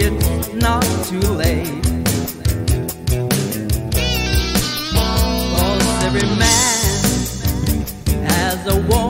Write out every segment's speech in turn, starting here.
it's not too late. Cause every man has a woman.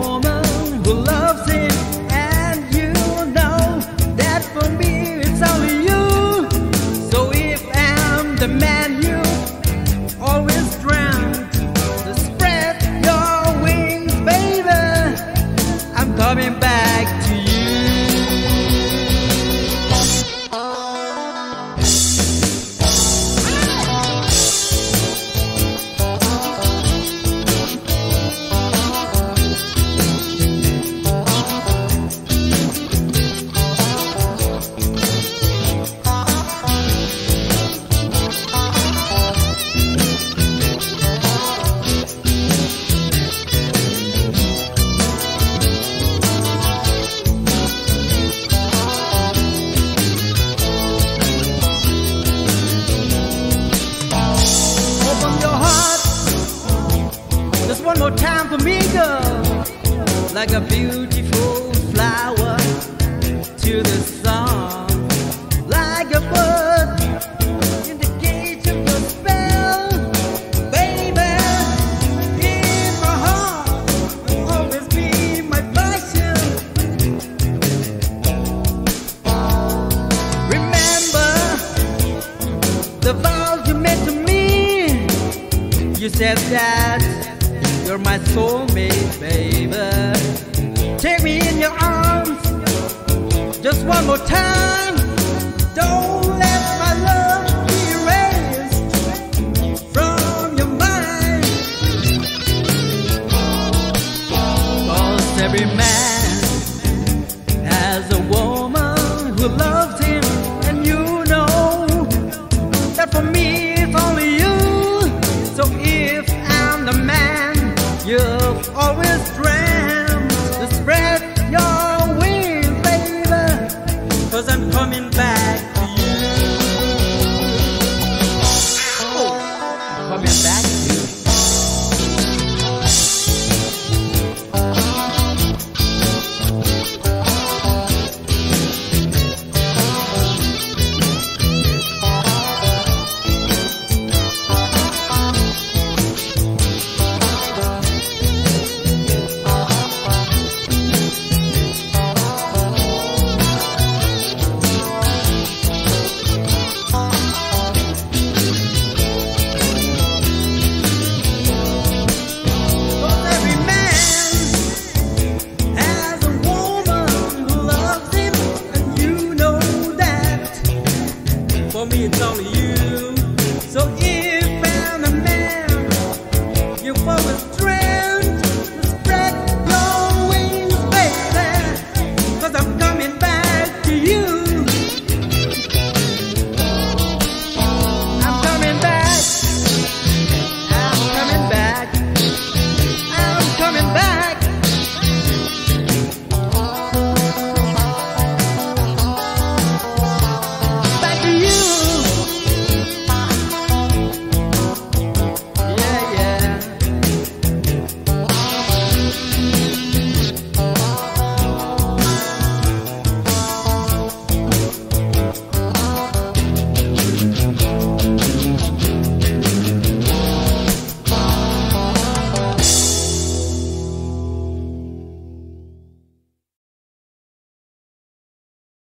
time for me, girl. Like a beautiful flower to the sun, like a bird in the cage of a spell, baby. In my heart, will always be my passion. Remember the vows you made to me. You said that. You're my soulmate, baby. Take me in your arms, just one more time. Don't let my love be erased from your mind. Cause every man. you tell me you